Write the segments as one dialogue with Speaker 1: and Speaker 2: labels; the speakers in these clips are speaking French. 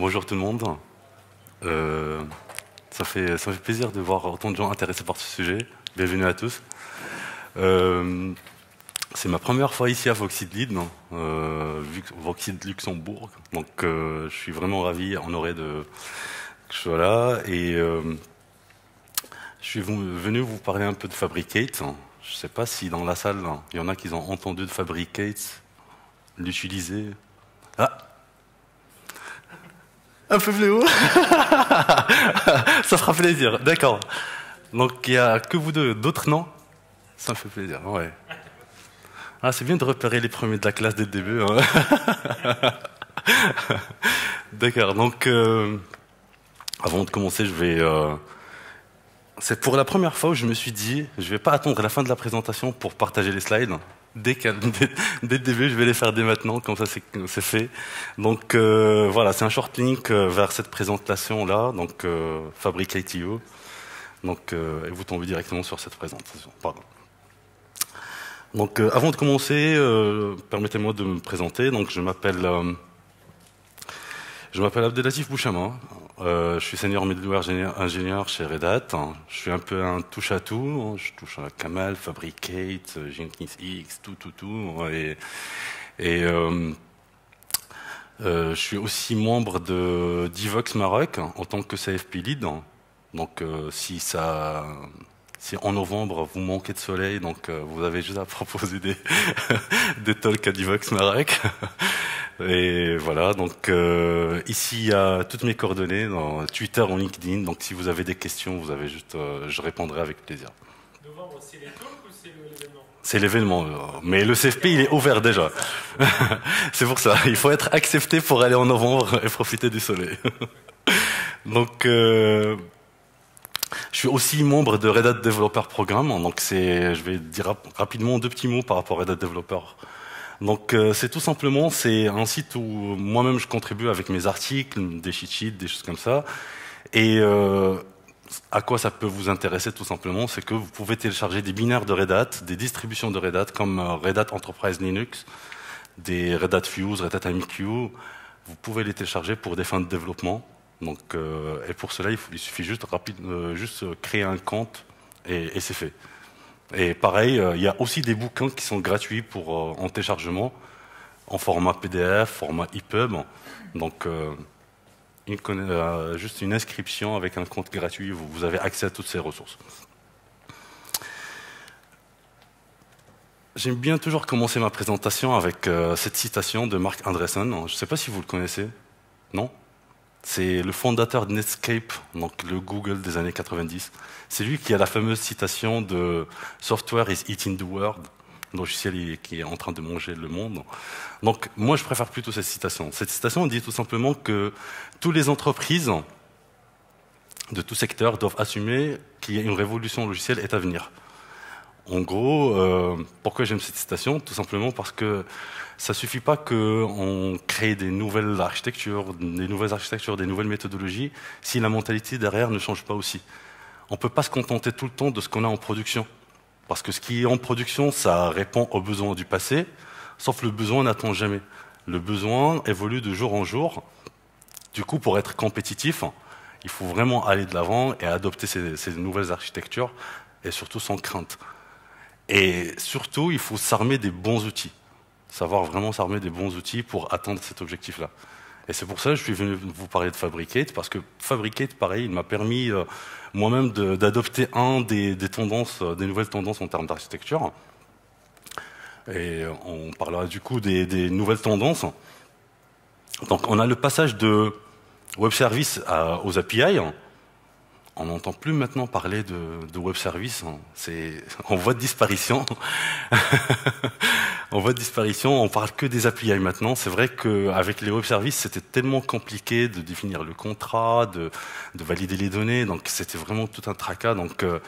Speaker 1: Bonjour tout le monde. Euh, ça, fait, ça fait plaisir de voir autant de gens intéressés par ce sujet. Bienvenue à tous. Euh, c'est ma première fois ici à Voxid Lead, euh, Voxid Luxembourg. Donc je suis vraiment ravi, honoré de que je sois là. Et je suis venu vous parler un peu de Fabricate. Je ne sais pas si dans la salle, il y en a qui ont entendu de Fabricate, l'utiliser. Ah un peu plus haut Ça fera plaisir, d'accord. Donc il n'y a que vous deux, d'autres non? Ça me fait plaisir, ouais. Ah, c'est bien de repérer les premiers de la classe dès le début. Hein. d'accord, donc euh, avant de commencer, je vais... Euh, c'est pour la première fois où je me suis dit, je ne vais pas attendre la fin de la présentation pour partager les slides dès, le début, je vais les faire dès maintenant, comme ça c'est fait. Donc euh, voilà, c'est un short link euh, vers cette présentation-là, donc euh, Fabricate.io. Donc, euh, et vous tombez directement sur cette présentation. Pardon. Donc, euh, avant de commencer, euh, permettez-moi de me présenter. Donc, je m'appelle, je Abdelatif Bouchama. Euh, je suis senior middleware ingénieur chez Red Hat. Je suis un peu un touche à tout. Je touche à Camel, Fabricate, Jenkins X, tout, tout, tout. Et, et euh, euh, je suis aussi membre de Divox Maroc en tant que CFP lead. Donc, euh, si en novembre vous manquez de soleil, donc euh, vous avez juste à proposer des, des talks à Divox Maroc. Et voilà, donc euh, ici il y a toutes mes coordonnées dans Twitter ou LinkedIn. Donc si vous avez des questions, vous avez juste, euh, je répondrai avec plaisir.
Speaker 2: Novembre, c'est les talks ou c'est l'événement?
Speaker 1: C'est l'événement, euh, mais le CFP il est ouvert déjà. c'est pour ça, il faut être accepté pour aller en novembre et profiter du soleil. donc euh, je suis aussi membre de Red Hat Developer Programme. Donc c'est, je vais dire rap rapidement deux petits mots par rapport à Red Hat Developer. Donc euh, c'est tout simplement c'est un site où moi-même je contribue avec mes articles, des cheat sheets, des choses comme ça. Et euh, à quoi ça peut vous intéresser tout simplement, c'est que vous pouvez télécharger des binaires de Red Hat, des distributions de Red Hat comme euh, Red Hat Enterprise Linux, des Red Hat Fuse, Red Hat AmiQ. Vous pouvez les télécharger pour des fins de développement. Donc, et pour cela, il, suffit juste, rapide, juste créer un compte et c'est fait. Et pareil, euh, il y a aussi des bouquins qui sont gratuits pour euh, en téléchargement, en format PDF, format EPUB. Donc, euh, juste une inscription avec un compte gratuit, vous, avez accès à toutes ces ressources. J'aime bien toujours commencer ma présentation avec cette citation de Mark Andreessen. Je ne sais pas si vous le connaissez. Non? C'est le fondateur de Netscape, donc le Google des années 90. C'est lui qui a la fameuse citation de Software is eating the world, logiciel qui est en train de manger le monde. Donc moi je préfère plutôt cette citation. Cette citation dit tout simplement que toutes les entreprises de tout secteur doivent assumer qu'il y a une révolution logicielle est à venir. En gros, euh, pourquoi j'aime cette citation? Tout simplement parce que ça suffit pas qu'on crée des nouvelles architectures, des nouvelles architectures, des nouvelles méthodologies, si la mentalité derrière ne change pas aussi. On ne peut pas se contenter tout le temps de ce qu'on a en production. Parce que ce qui est en production, ça répond aux besoins du passé, sauf le besoin n'attend jamais. Le besoin évolue de jour en jour. Du coup, pour être compétitif, il faut vraiment aller de l'avant et adopter ces, nouvelles architectures, et surtout sans crainte. Et surtout, il faut s'armer des bons outils. Savoir vraiment s'armer des bons outils pour atteindre cet objectif-là. Et c'est pour ça que je suis venu vous parler de Fabricate, parce que Fabricate, pareil, il m'a permis euh, moi-même d'adopter un des, des, tendances, euh, des nouvelles tendances en termes d'architecture. Et on parlera du coup des, nouvelles tendances. Donc on a le passage de web service aux API. On n'entend plus maintenant parler de, web service. C'est en voie de disparition. en voie de disparition, on parle que des API maintenant. C'est vrai qu'avec les web services, c'était tellement compliqué de définir le contrat, de, de valider les données. Donc c'était vraiment tout un tracas. Donc euh,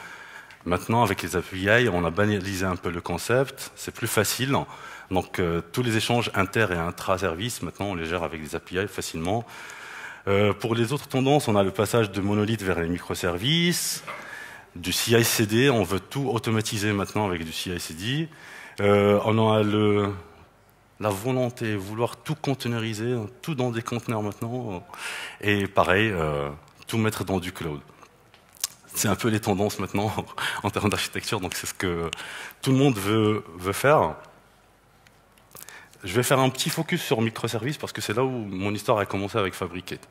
Speaker 1: maintenant, avec les API, on a banalisé un peu le concept. C'est plus facile. Donc euh, tous les échanges inter et intra-services, maintenant, on les gère avec des API facilement. Euh, pour les autres tendances, on a le passage de monolithe vers les microservices, du CI/CD. On veut tout automatiser maintenant avec du CI/CD. Euh, on a la volonté, vouloir tout containeriser, tout dans des conteneurs maintenant, et pareil, euh, tout mettre dans du cloud. C'est un peu les tendances maintenant en termes d'architecture, donc c'est ce que tout le monde veut faire. Je vais faire un petit focus sur microservices parce que c'est là où mon histoire a commencé avec Fabricate.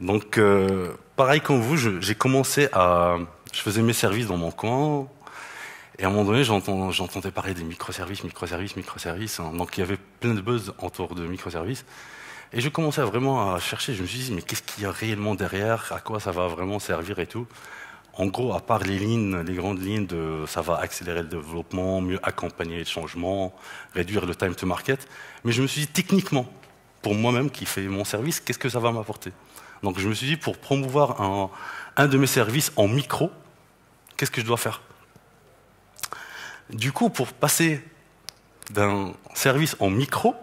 Speaker 1: Donc, euh, pareil comme vous, j'ai commencé à... Je faisais mes services dans mon coin, et à un moment donné, j'entendais parler des microservices, microservices, microservices. Hein. Donc il y avait plein de buzz autour de microservices. Et je commençais vraiment à chercher. Je me suis dit, mais qu'est-ce qu'il y a réellement derrière? À quoi ça va vraiment servir et tout? En gros, à part les lignes, les grandes lignes ça va accélérer le développement, mieux accompagner les changements, réduire le time to market. Mais je me suis dit, techniquement, pour moi-même qui fais mon service, qu'est-ce que ça va m'apporter? Donc je me suis dit, pour promouvoir un, un de mes services en micro, qu'est-ce que je dois faire? Du coup, pour passer d'un service en micro,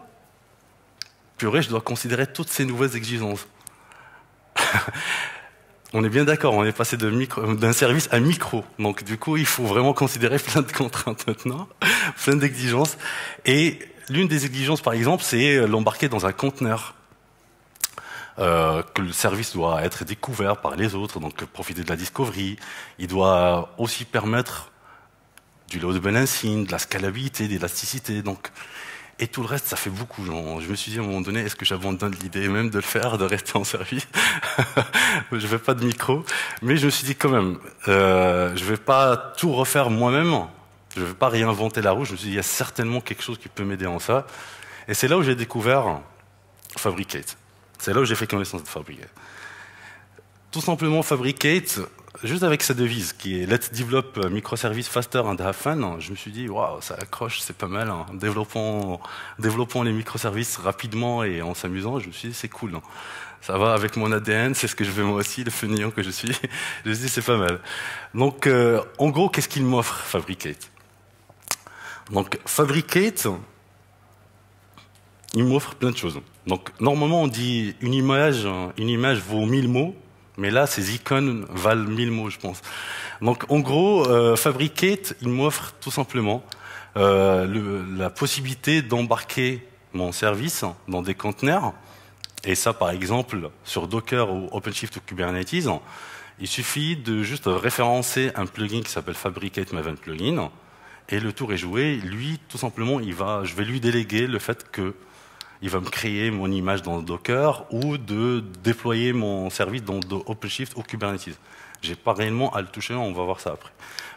Speaker 1: purée, je dois considérer toutes ces nouvelles exigences. on est bien d'accord, on est passé d'un service à micro. Donc du coup, il faut vraiment considérer plein de contraintes maintenant, plein d'exigences. Et l'une des exigences, par exemple, c'est l'embarquer dans un conteneur. Euh, que le service doit être découvert par les autres, donc profiter de la discovery. Il doit aussi permettre du load balancing, de la scalabilité, d'élasticité. Donc, et tout le reste, ça fait beaucoup. Je me suis dit à un moment donné, est-ce que j'abandonne l'idée même de le faire, de rester en service Je ne vais pas de micro, mais je me suis dit quand même, euh, je vais pas tout refaire moi-même. Je ne vais pas réinventer la roue. Je me suis dit, il y a certainement quelque chose qui peut m'aider en ça. Et c'est là où j'ai découvert Fabricate. C'est là où j'ai fait connaissance de Fabricate. Tout simplement, Fabricate, juste avec sa devise qui est Let's develop microservices faster and have fun, je me suis dit, waouh, ça accroche, c'est pas mal. Hein. Développons, les microservices rapidement et en s'amusant. Je me suis dit, c'est cool. Hein. Ça va avec mon ADN, c'est ce que je veux moi aussi, le fainéant que je suis. je me suis dit, c'est pas mal. Donc, euh, en gros, qu'est-ce qu'il m'offre, Fabricate? Donc, Fabricate, il m'offre plein de choses. Donc, normalement, on dit une image, une image vaut mille mots. Mais là, ces icônes valent mille mots, je pense. Donc, en gros, euh, Fabricate, il m'offre tout simplement euh, la possibilité d'embarquer mon service dans des conteneurs. Et ça, par exemple, sur Docker ou OpenShift ou Kubernetes, il suffit de juste référencer un plugin qui s'appelle Fabricate Maven Plugin, et le tour est joué. Lui, tout simplement, il va, je vais lui déléguer le fait que il va me créer mon image dans Docker ou de déployer mon service dans OpenShift ou Kubernetes. J'ai pas réellement à le toucher, on va voir ça après.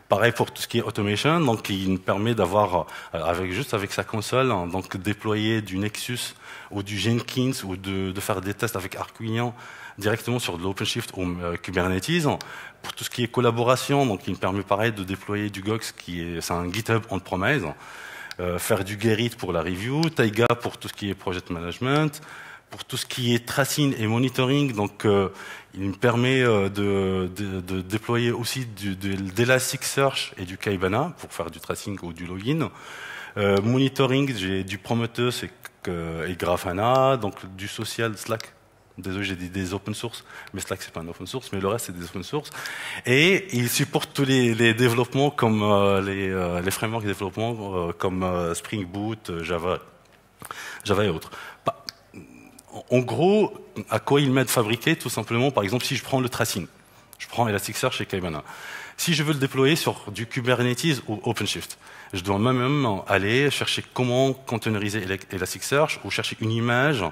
Speaker 1: Pareil pour tout ce qui est automation, donc il me permet d'avoir, euh, avec juste avec sa console, hein, donc déployer du Nexus ou du Jenkins ou de, faire des tests avec Arquinian directement sur de l'OpenShift ou euh, Kubernetes. Pour tout ce qui est collaboration, donc il me permet pareil de déployer du Gox qui est, c'est un GitHub on-premise. Euh, faire du Gerrit pour la review, Taiga pour tout ce qui est project management, pour tout ce qui est tracing et monitoring. Donc, euh, il me permet euh, de, déployer aussi du, de, d'Elasticsearch et du Kibana pour faire du tracing ou du login. monitoring, j'ai du Prometheus et, et Grafana, donc du social Slack Désolé, j'ai dit des open source, mais Slack c'est pas un open source, mais le reste c'est des open source. Et il supporte tous les, développements comme euh, les, euh, les, frameworks de développement euh, comme Spring Boot, Java, Java et autres. Bah, en gros, à quoi il m'aide fabriquer Tout simplement, par exemple, si je prends le tracing, je prends Elasticsearch et Kibana. Si je veux le déployer sur du Kubernetes ou OpenShift, je dois même aller chercher comment containeriser Elasticsearch ou chercher une image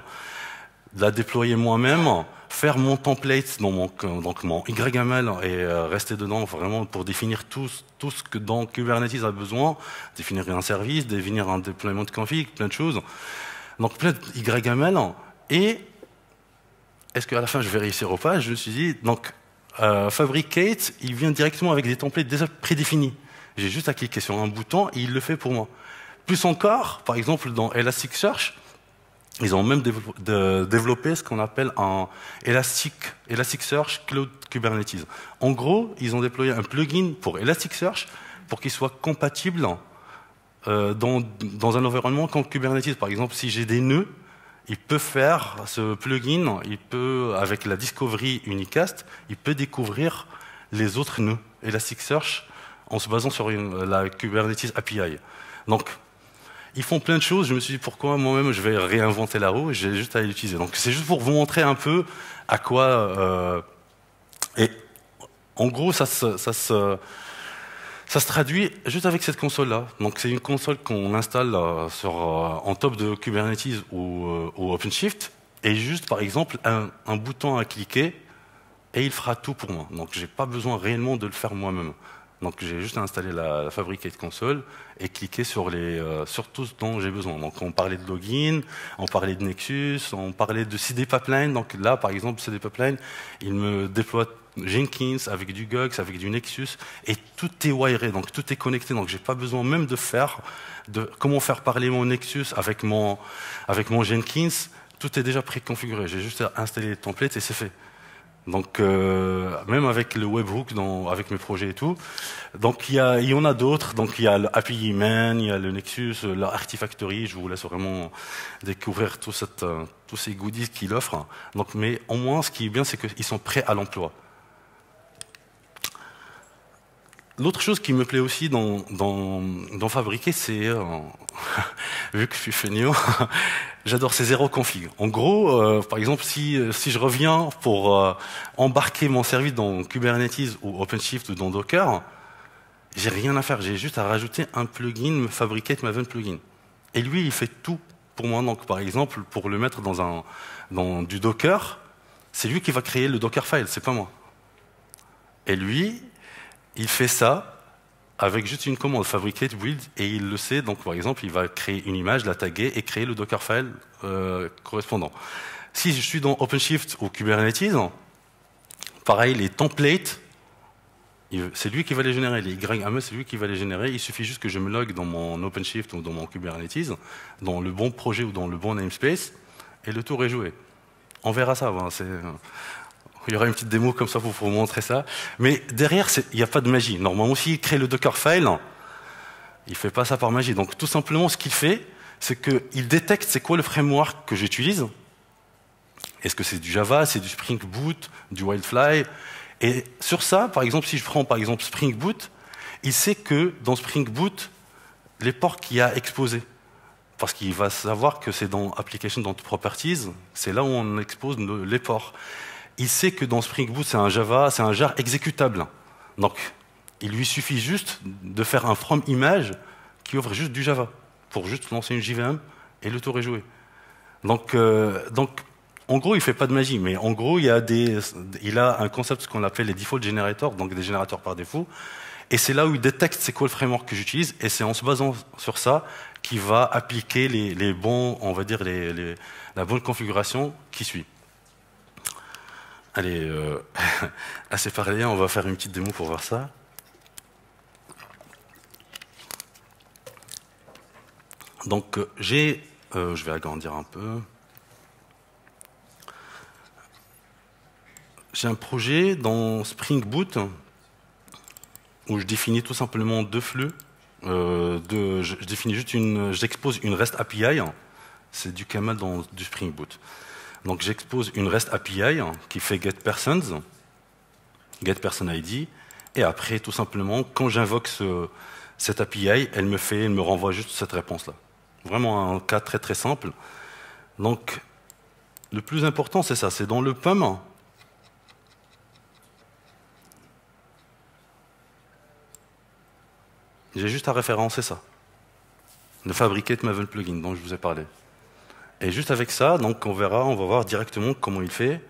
Speaker 1: la déployer moi-même, faire mon template dans mon, donc mon YAML et euh, rester dedans vraiment pour définir tout, tout ce que dans Kubernetes a besoin, définir un service, définir un déploiement de config, plein de choses. Donc plein de YAML. Et est-ce qu'à la fin je vais réussir ou pas? Je me suis dit, donc euh, Fabricate, il vient directement avec des templates déjà prédéfinis. J'ai juste à cliquer sur un bouton et il le fait pour moi. Plus encore, par exemple dans Elasticsearch, ils ont même développé ce qu'on appelle un Elastic, Elasticsearch Cloud Kubernetes. En gros, ils ont déployé un plugin pour Elasticsearch pour qu'il soit compatible euh, dans, un environnement comme Kubernetes. Par exemple, si j'ai des nœuds, il peut faire ce plugin, il peut, avec la Discovery Unicast, il peut découvrir les autres nœuds Elasticsearch en se basant sur la Kubernetes API. Donc, Ils font plein de choses. Je me suis dit pourquoi moi-même je vais réinventer la roue. J'ai juste à l'utiliser. Donc c'est juste pour vous montrer un peu à quoi. Euh, et en gros, ça se, ça se, ça se traduit juste avec cette console-là. Donc c'est une console qu'on installe euh, sur, euh, en top de Kubernetes ou, OpenShift, et juste par exemple un, bouton à cliquer, et il fera tout pour moi. Donc j'ai pas besoin réellement de le faire moi-même. Donc j'ai juste installé la, la fabriquée de console et cliquer euh, sur tout ce dont j'ai besoin. Donc on parlait de login, on parlait de Nexus, on parlait de CD pipeline. Donc là par exemple CD pipeline, il me déploie Jenkins avec du Gux, avec du Nexus et tout est wiré, donc tout est connecté. Donc j'ai pas besoin même de faire comment faire parler mon Nexus avec mon avec mon Jenkins. Tout est déjà préconfiguré. J'ai juste à installer les templates et c'est fait. Donc euh, même avec le webhook, avec mes projets et tout. Donc il y, en a d'autres. Donc il y a le API Man, il y a le Nexus, l'Artifactory. Je vous laisse vraiment découvrir tout cette, euh, tous ces goodies qu'il offre. Donc mais au moins ce qui est bien, c'est qu'ils sont prêts à l'emploi. L'autre chose qui me plaît aussi dans, dans, fabriquer, c'est, euh, vu que je suis feignant, j'adore ces zéro config. En gros, euh, par exemple, si, si je reviens pour euh, embarquer mon service dans Kubernetes ou OpenShift ou dans Docker, j'ai rien à faire. J'ai juste à rajouter un plugin, fabriquer Maven plugin. Et lui, il fait tout pour moi. Donc, par exemple, pour le mettre dans, un, dans du Docker, c'est lui qui va créer le Docker file, c'est pas moi. Et lui, il fait ça avec juste une commande fabricate build et il le sait. Donc, par exemple, il va créer une image, la taguer et créer le Dockerfile euh, correspondant. Si je suis dans OpenShift ou Kubernetes, pareil, les templates, c'est lui qui va les générer. Les YAML, c'est lui qui va les générer. Il suffit juste que je me log dans mon OpenShift ou dans mon Kubernetes, dans le bon projet ou dans le bon namespace, et le tour est joué. On verra ça. Hein, il y aura une petite démo comme ça pour vous montrer ça. Mais derrière, il n'y a pas de magie. Normalement, s'il crée le Dockerfile, il ne fait pas ça par magie. Donc tout simplement, ce qu'il fait, c'est qu'il détecte c'est quoi le framework que j'utilise. Est-ce que c'est du Java, c'est du Spring Boot, du Wildfly? Et sur ça, par exemple, si je prends par exemple Spring Boot, il sait que dans Spring Boot, les ports qu'il a exposés, parce qu'il va savoir que c'est dans Application dans Properties, c'est là où on expose les ports il sait que dans Spring Boot, c'est un Java, c'est un jar exécutable. Donc, il lui suffit juste de faire un from image qui ouvre juste du Java pour juste lancer une JVM et le tour est joué. Donc, euh, donc en gros, il fait pas de magie, mais en gros, il, y a un concept qu'on appelle les default generators, donc des générateurs par défaut. Et c'est là où il détecte c'est quoi le framework que j'utilise, et c'est en se basant sur ça qu'il va appliquer les, bons, on va dire la bonne configuration qui suit. Allez, euh, assez parlé, on va faire une petite démo pour voir ça. Donc euh, j'ai, euh, je vais agrandir un peu. J'ai un projet dans Spring Boot où je définis tout simplement deux flux. Je, définis juste une, j'expose une REST API. C'est du camel dans du Spring Boot. Donc j'expose une REST API qui fait getPersons, getPersonID, et après, tout simplement, quand j'invoque ce, cette API, elle me fait, elle me renvoie juste cette réponse-là. Vraiment un cas très très simple. Donc, le plus important, c'est ça, c'est dans le PUM. J'ai juste à référencer ça. Le fabriquer Maven plugin dont je vous ai parlé. Et juste avec ça, donc on verra, on va voir directement comment il fait.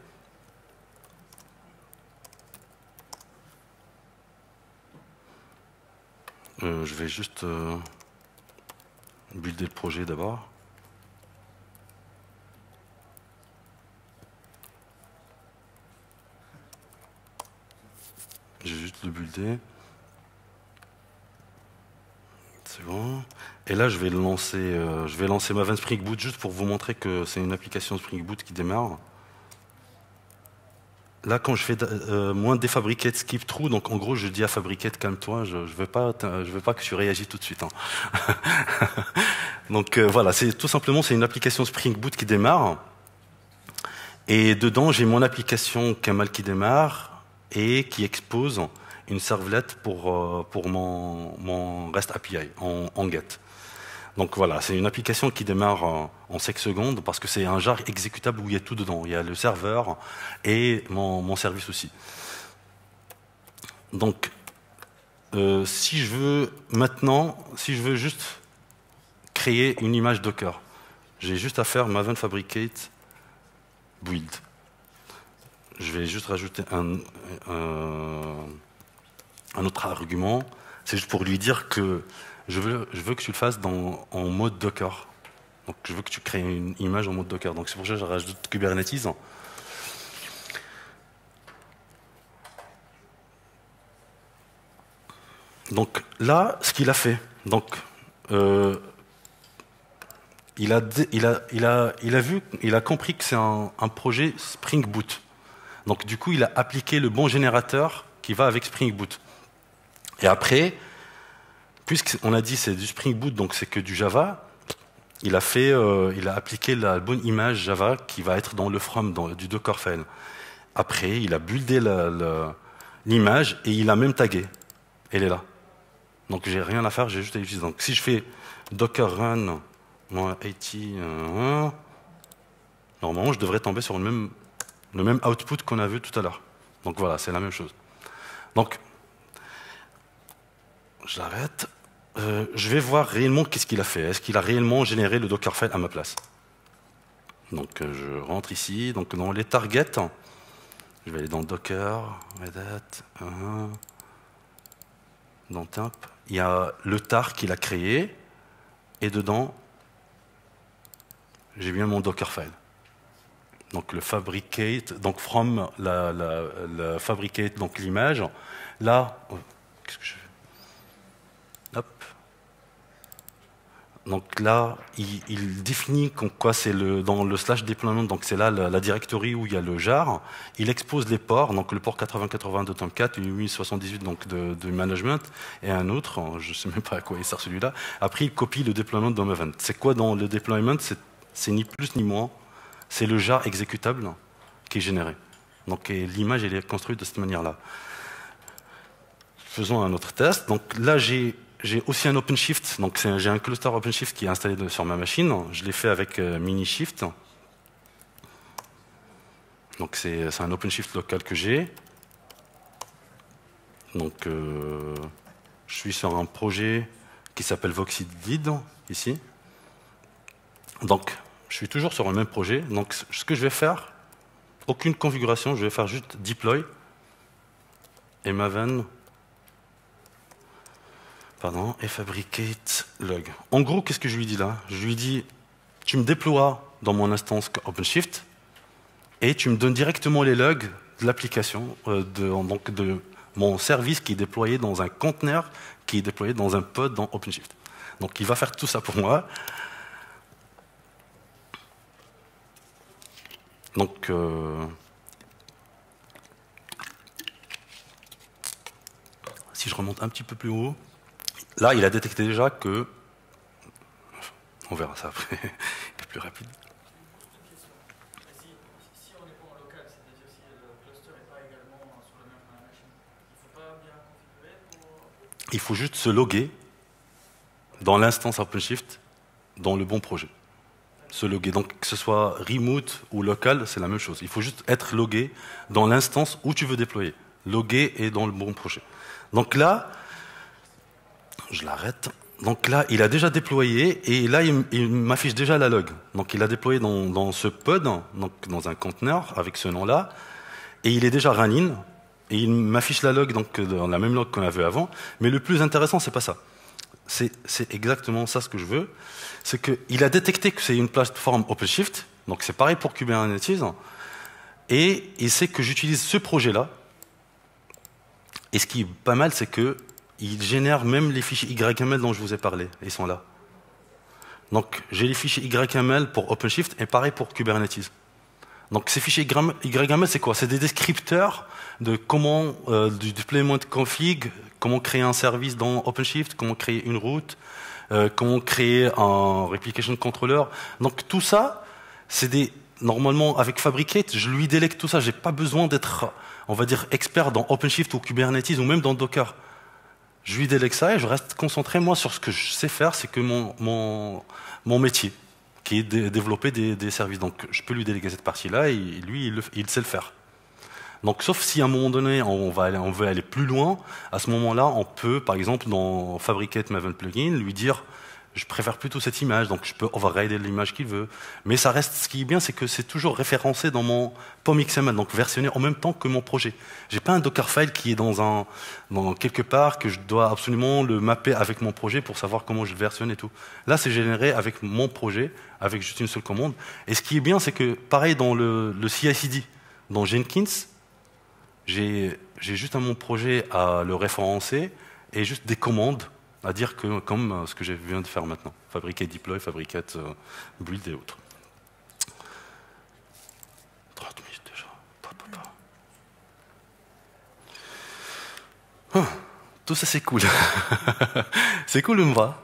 Speaker 1: Euh, je vais juste euh, builder le projet d'abord. Je vais juste le builder. C'est bon. Et là, je vais lancer, euh, je vais lancer Maven Spring Boot juste pour vous montrer que c'est une application Spring Boot qui démarre. Là, quand je fais euh, moins défabriquer skip true, donc en gros, je dis à fabriquer calme-toi, je ne veux, pas, veux pas que tu réagis tout de suite. Hein. donc euh, voilà, c'est tout simplement c'est une application Spring Boot qui démarre. Et dedans, j'ai mon application Kamal qui démarre et qui expose une servlette pour, pour mon, mon REST API en, GET. Donc voilà, c'est une application qui démarre en, en 5 secondes parce que c'est un jar exécutable où il y a tout dedans. Il y a le serveur et mon, service aussi. Donc, euh, si je veux maintenant, si je veux juste créer une image Docker, j'ai juste à faire maven fabricate build. Je vais juste rajouter un autre argument. C'est juste pour lui dire que je veux, que tu le fasses en mode Docker. Donc je veux que tu crées une image en mode Docker. Donc c'est pour ça que je rajoute Kubernetes. Donc là, ce qu'il a fait, donc euh, il a vu, il a compris que c'est un, un, projet Spring Boot. Donc du coup, il a appliqué le bon générateur qui va avec Spring Boot. Et après, puisqu'on a dit c'est du Spring Boot, donc c'est que du Java, il a euh, appliqué la bonne image Java qui va être dans le from du Dockerfile. Après, il a buildé l'image et il a même tagué. Elle est là. Donc j'ai rien à faire, j'ai juste à utiliser. Donc si je fais docker run moi, 80, euh, normalement je devrais tomber sur le même, le même output qu'on a vu tout à l'heure. Donc voilà, c'est la même chose. Donc j'arrête. Euh, je vais voir réellement qu'est-ce qu'il a fait. Est-ce qu'il a réellement généré le Dockerfile à ma place Donc euh, je rentre ici, donc dans les targets, je vais aller dans Docker, dans Temp, il y a le tar qu'il a créé, et dedans, j'ai bien mon Dockerfile. Donc le fabricate, donc from la fabricate, donc l'image. Là, oh, qu'est-ce que je fais Hop. Donc là, il, il définit quoi c'est dans le slash deployment, donc c'est là la, directory où il y a le jar. Il expose les ports, donc le port 8080 de Tomcat, 8078 donc de, management et un autre, je sais même pas à quoi il sert celui-là. Après, il copie le deployment dans Event. C'est quoi dans le deployment C'est ni plus ni moins, c'est le jar exécutable qui est généré. Donc l'image elle est construite de cette manière-là. Faisons un autre test. Donc là j'ai j'ai aussi un OpenShift, donc j'ai un cluster OpenShift qui est installé sur ma machine. Je l'ai fait avec euh, MiniShift. Donc c'est un OpenShift local que j'ai. Donc euh, je suis sur un projet qui s'appelle Voxidid ici. Donc je suis toujours sur le même projet. Donc ce que je vais faire, aucune configuration, je vais faire juste deploy et maven pardon, et fabricate log. En gros, qu'est-ce que je lui dis là? Je lui dis, tu me déploies dans mon instance OpenShift et tu me donnes directement les logs de l'application, euh, de, donc de mon service qui est déployé dans un conteneur qui est déployé dans un pod dans OpenShift. Donc il va faire tout ça pour moi. Donc euh, si je remonte un petit peu plus haut, Là, il a détecté déjà que. On verra ça après, il est plus rapide. Il faut juste se loguer dans l'instance OpenShift dans le bon projet. Se loguer. Donc, que ce soit remote ou local, c'est la même chose. Il faut juste être logué dans l'instance où tu veux déployer. Logué et dans le bon projet. Donc là, je l'arrête. Donc là, il a déjà déployé et là, il, m'affiche déjà la log. Donc il a déployé dans, dans, ce pod, donc dans un conteneur avec ce nom-là, et il est déjà running. Et il m'affiche la log donc dans la même log qu'on avait avant. Mais le plus intéressant, c'est pas ça. C'est exactement ça ce que je veux. C'est qu'il a détecté que c'est une plateforme OpenShift. Donc c'est pareil pour Kubernetes. Et il sait que j'utilise ce projet-là. Et ce qui est pas mal, c'est que il génère même les fichiers YML dont je vous ai parlé. Ils sont là. Donc, j'ai les fichiers YML pour OpenShift et pareil pour Kubernetes. Donc, ces fichiers YML, c'est quoi? C'est des descripteurs de comment, euh, du deployment config, comment créer un service dans OpenShift, comment créer une route, euh, comment créer un replication controller. Donc, tout ça, c'est des, normalement, avec Fabricate, je lui délègue tout ça. J'ai pas besoin d'être, on va dire, expert dans OpenShift ou Kubernetes ou même dans Docker je lui délègue ça et je reste concentré, moi, sur ce que je sais faire, c'est que mon, mon, mon métier, qui est de développer des, des, services. Donc, je peux lui déléguer cette partie-là et lui, il, il, sait le faire. Donc, sauf si à un moment donné, on, va on veut aller plus loin, à ce moment-là, on peut, par exemple, dans Fabricate Maven Plugin, lui dire je préfère plutôt cette image, donc je peux override l'image qu'il veut. Mais ça reste, ce qui est bien, c'est que c'est toujours référencé dans mon POM XML, donc versionné en même temps que mon projet. J'ai pas un Dockerfile qui est dans un, dans quelque part que je dois absolument le mapper avec mon projet pour savoir comment je le versionne et tout. Là, c'est généré avec mon projet, avec juste une seule commande. Et ce qui est bien, c'est que pareil dans le, le CI/CD, dans Jenkins, j'ai juste un mon projet à le référencer et juste des commandes à dire que, comme euh, ce que je viens de faire maintenant, fabriquer deploy, fabriquer euh, build et autres. 30 minutes déjà. Ah, tout ça c'est cool. c'est cool, moi.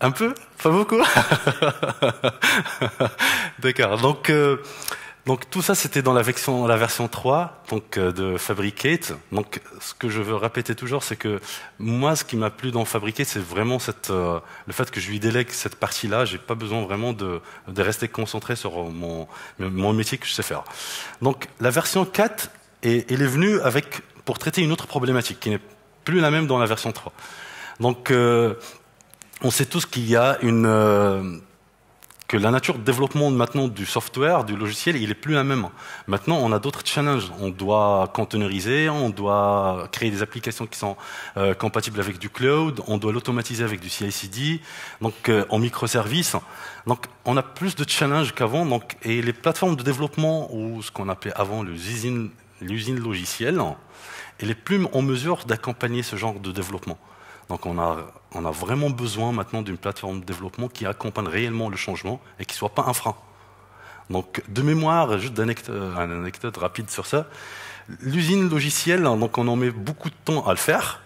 Speaker 1: Un peu? Pas beaucoup? D'accord. Donc, euh, donc tout ça, c'était dans la version, la version 3 donc, euh, de Fabricate. Donc ce que je veux répéter toujours, c'est que moi, ce qui m'a plu dans Fabricate, c'est vraiment cette, euh, le fait que je lui délègue cette partie-là. J'ai pas besoin vraiment de, de, rester concentré sur mon, mon métier que je sais faire. Donc la version 4, est, elle est venue avec, pour traiter une autre problématique qui n'est plus la même dans la version 3. Donc euh, on sait tous qu'il y a une euh, que la nature de développement maintenant du software, du logiciel, il est plus la même. Maintenant, on a d'autres challenges. On doit containeriser, on doit créer des applications qui sont euh, compatibles avec du cloud, on doit l'automatiser avec du CI/CD, donc euh, en microservices. Donc, on a plus de challenges qu'avant. Donc, et les plateformes de développement ou ce qu'on appelait avant l'usine, l'usine logicielle, elle est plus en mesure d'accompagner ce genre de développement. Donc on a, on a vraiment besoin maintenant d'une plateforme de développement qui accompagne réellement le changement et qui ne soit pas un frein. Donc de mémoire, juste une anecdote rapide sur ça, l'usine logicielle, donc on en met beaucoup de temps à le faire,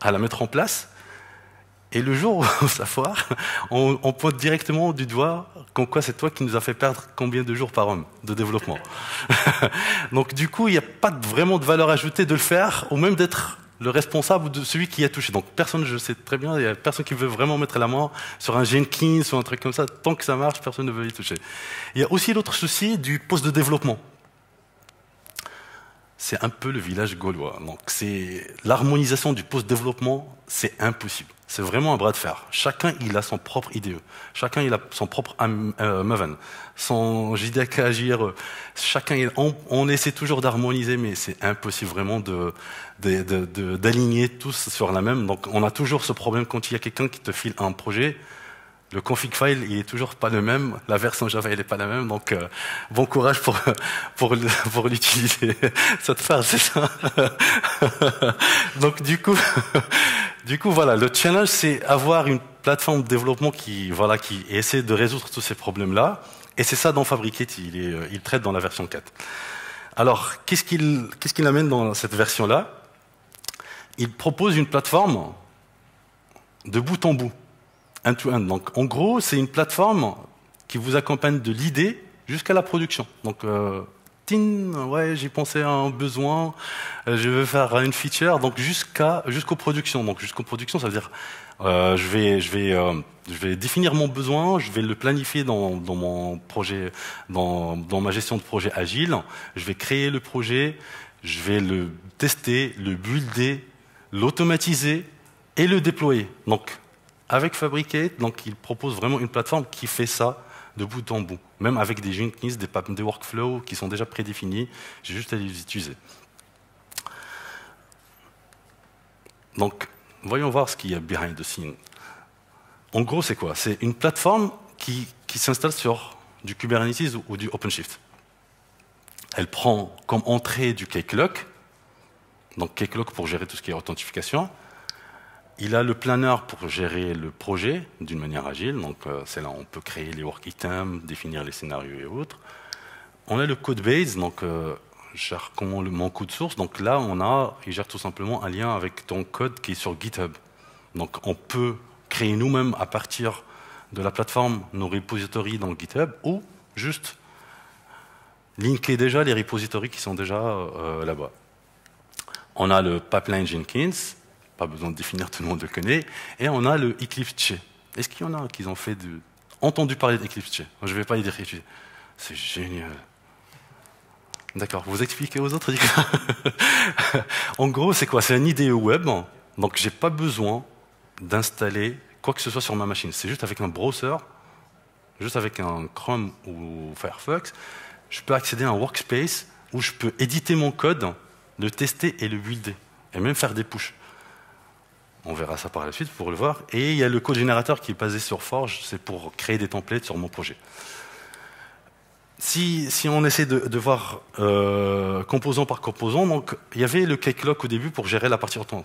Speaker 1: à la mettre en place, et le jour où ça foire, on, on pointe directement du doigt comme quoi c'est toi qui nous as fait perdre combien de jours par homme de développement. Donc du coup, il n'y a pas vraiment de valeur ajoutée de le faire, ou même d'être le responsable de celui qui a touché. Donc personne, je sais très bien, il n'y a personne qui veut vraiment mettre la main sur un Jenkins ou un truc comme ça. Tant que ça marche, personne ne veut y toucher. Il y a aussi l'autre souci du poste de développement. C'est un peu le village gaulois. Donc c'est l'harmonisation du poste de développement, c'est impossible. C'est vraiment un bras de fer. Chacun, il a son propre IDE. Chacun, il a son propre euh, Maven. Son JDK agir. Chacun, on, essaie toujours d'harmoniser, mais c'est impossible vraiment de, d'aligner tous sur la même. Donc, on a toujours ce problème quand il y a quelqu'un qui te file un projet. Le config file, il est toujours pas le même. La version Java, elle est pas la même. Donc, euh, bon courage pour, pour, pour l'utiliser. ça te fait, c'est ça? donc, du coup, du coup, voilà, le challenge, c'est avoir une plateforme de développement qui, voilà, qui essaie de résoudre tous ces problèmes-là. Et c'est ça dans Fabricate, il, est, euh, il traite dans la version 4. Alors, qu'est-ce qu'il qu'est-ce qu'il amène dans cette version-là? Il propose une plateforme de bout en bout, end-to-end. Donc, en gros, c'est une plateforme qui vous accompagne de l'idée jusqu'à la production. Donc, euh, ouais, j'ai pensé à un besoin, euh, je veux faire une feature, donc jusqu'à jusqu'aux productions. Donc jusqu'aux productions, ça veut dire euh, je vais je vais je vais définir mon besoin, je vais le planifier dans, dans mon projet, dans, dans ma gestion de projet agile. Je vais créer le projet, je vais le tester, le builder, l'automatiser et le déployer. Donc avec Fabricate, donc il propose vraiment une plateforme qui fait ça de bout en bout, même avec des Jenkins, des, workflows qui sont déjà prédéfinis, j'ai juste à les utiliser. Donc, voyons voir ce qu'il y a behind the scene. En gros, c'est quoi? C'est une plateforme qui, qui s'installe sur du Kubernetes ou, ou du OpenShift. Elle prend comme entrée du Cake donc Cake pour gérer tout ce qui est authentification, il a le planeur pour gérer le projet d'une manière agile. Donc, euh, c'est là où on peut créer les work items, définir les scénarios et autres. On a le code base, donc euh, mon code source. Donc là, on a, il gère tout simplement un lien avec ton code qui est sur GitHub. Donc, on peut créer nous-mêmes à partir de la plateforme nos repositories dans GitHub ou juste linker déjà les repositories qui sont déjà euh, là-bas. On a le pipeline Jenkins, pas besoin de définir, tout le monde le connaît. Et on a le Eclipse. Est-ce qu'il y en a qui ont fait entendu parler d'Eclipse Je ne vais pas y dire C'est génial. D'accord, vous expliquez aux autres En gros, c'est quoi? C'est un IDE web, donc j'ai pas besoin d'installer quoi que ce soit sur ma machine. C'est juste avec un browser, juste avec un Chrome ou Firefox, je peux accéder à un workspace où je peux éditer mon code, le tester et le builder, et même faire des pushes. On verra ça par la suite pour le voir. Et il y a le code générateur qui est basé sur Forge, c'est pour créer des templates sur mon projet. Si, on essaie de, voir euh, composant par composant, donc il y avait le cake-lock au début pour gérer la partie autonome.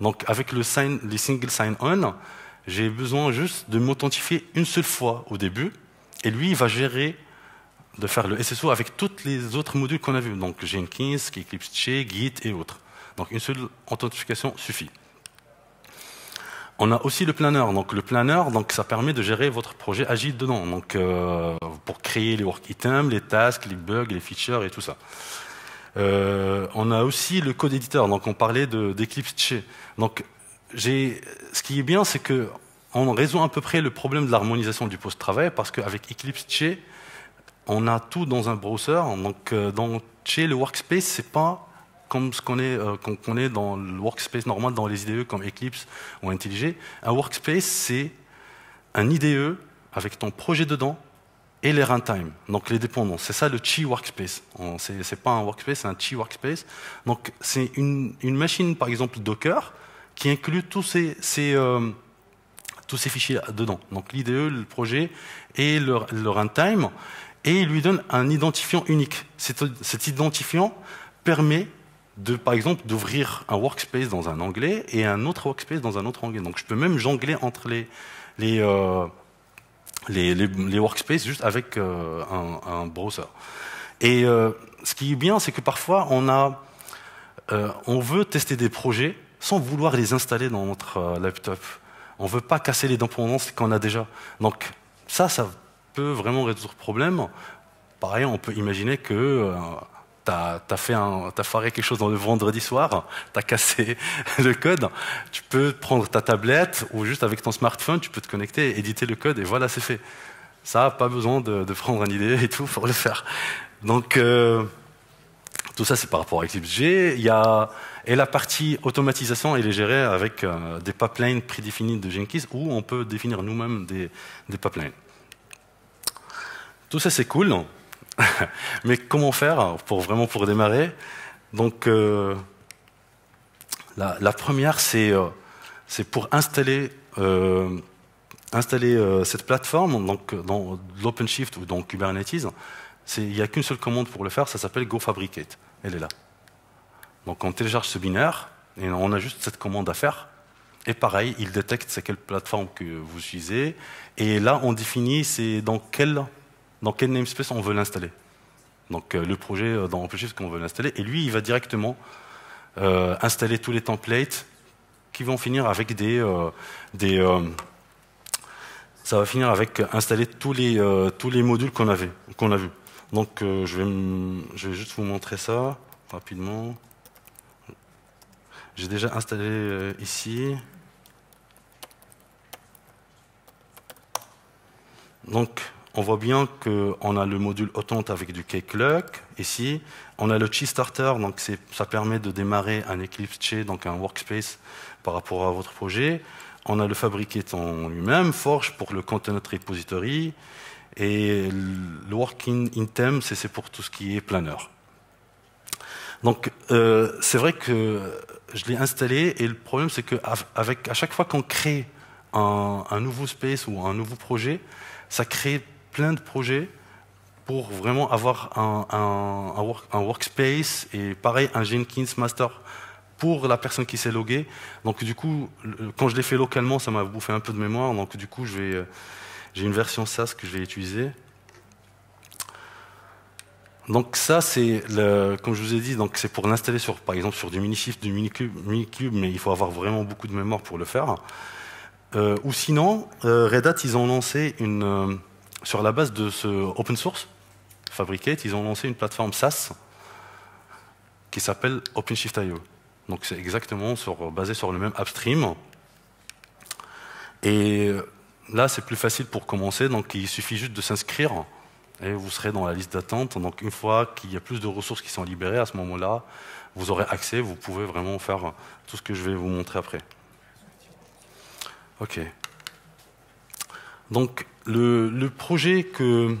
Speaker 1: Donc avec le sign, les single sign-on, j'ai besoin juste de m'authentifier une seule fois au début, et lui, il va gérer de faire le SSO avec tous les autres modules qu'on a vus, donc Jenkins, Eclipse Git et autres. Donc une seule authentification suffit. On a aussi le planner. Donc le planner, donc ça permet de gérer votre projet agile dedans. Donc euh, pour créer les work items, les tasks, les bugs, les features et tout ça. Euh, on a aussi le code éditeur. Donc on parlait d'Eclipse. Donc ce qui est bien, c'est que on résout à peu près le problème de l'harmonisation du post-travail parce qu'avec Eclipse Che, on a tout dans un browser. Donc, euh, dans Che, le workspace, c'est pas comme ce qu'on est, euh, dans le workspace normal dans les IDE comme Eclipse ou IntelliJ. Un workspace, c'est un IDE avec ton projet dedans et les runtime, donc les dépendances. C'est ça le Chi workspace. Ce n'est pas un workspace, c'est un Chi workspace. Donc, c'est une, machine, par exemple, Docker, qui inclut tous ces, euh, tous ces fichiers dedans. Donc, l'IDE, le projet et le, le runtime et il lui donne un identifiant unique. Cet, identifiant permet de, par exemple, d'ouvrir un workspace dans un onglet et un autre workspace dans un autre onglet. Donc je peux même jongler entre les, les, euh, les, workspaces juste avec euh, un, browser. Et euh, ce qui est bien, c'est que parfois on, a, on veut tester des projets sans vouloir les installer dans notre laptop. On ne veut pas casser les dépendances qu'on a déjà. Donc ça, ça peut vraiment résoudre le problème. Pareil, on peut imaginer que tu as, fait foiré quelque chose dans le vendredi soir, tu as cassé le code, tu peux prendre ta tablette ou juste avec ton smartphone, tu peux te connecter, éditer le code et voilà, c'est fait. Ça, pas besoin de, prendre une idée et tout pour le faire. Donc, euh, tout ça, c'est par rapport à Eclipse G. Il y a, et la partie automatisation, elle est gérée avec euh, des pipelines prédéfinis de Jenkins où on peut définir nous-mêmes des pipelines. Tout ça, c'est cool. Mais comment faire pour vraiment pour démarrer? Donc, euh, la, première, c'est euh, pour installer, euh, installer cette plateforme donc, dans l'OpenShift ou dans Kubernetes. Il n'y a qu'une seule commande pour le faire, ça s'appelle GoFabricate. Elle est là. Donc, on télécharge ce binaire et on a juste cette commande à faire. Et pareil, il détecte c'est quelle plateforme que vous utilisez. Et là, on définit c'est dans quelle dans quel namespace on veut l'installer. Donc euh, le projet euh, dans OpenShift qu'on veut l'installer. Et lui, il va directement euh, installer tous les templates qui vont finir avec des... ça va finir avec installer tous les, tous les modules qu'on avait, a vus. Donc je, vais je vais juste vous montrer ça rapidement. J'ai déjà installé ici. Donc, on voit bien qu'on a le module Autant avec du Clock ici. On a le Chi Starter, donc ça permet de démarrer un Eclipse Chi, donc un workspace par rapport à votre projet. On a le Fabricate en lui-même, Forge pour le Container Repository, et le Working Intem, c'est pour tout ce qui est planeur. Donc euh, c'est vrai que je l'ai installé et le problème c'est qu'avec à chaque fois qu'on crée un, nouveau space ou un nouveau projet, ça crée plein de projets pour vraiment avoir un, workspace et pareil un Jenkins Master pour la personne qui s'est loguée. Donc du coup, quand je l'ai fait localement, ça m'a bouffé un peu de mémoire. Donc du coup, euh, j'ai une version SaaS que je vais utiliser. Donc ça, c'est, comme je vous ai dit, c'est pour l'installer sur, par exemple, sur du Minishift, du Minicube, Minicube, mais il faut avoir vraiment beaucoup de mémoire pour le faire. Euh, ou sinon, euh, Red Hat, ils ont lancé une sur la base de ce open source, Fabricate, ils ont lancé une plateforme SaaS qui s'appelle OpenShift.io. Donc c'est exactement basé sur le même upstream. Et là, c'est plus facile pour commencer. Donc il suffit juste de s'inscrire et vous serez dans la liste d'attente. Donc une fois qu'il y a plus de ressources qui sont libérées, à ce moment-là, vous aurez accès. Vous pouvez vraiment faire tout ce que je vais vous montrer après. Ok. Donc le, projet que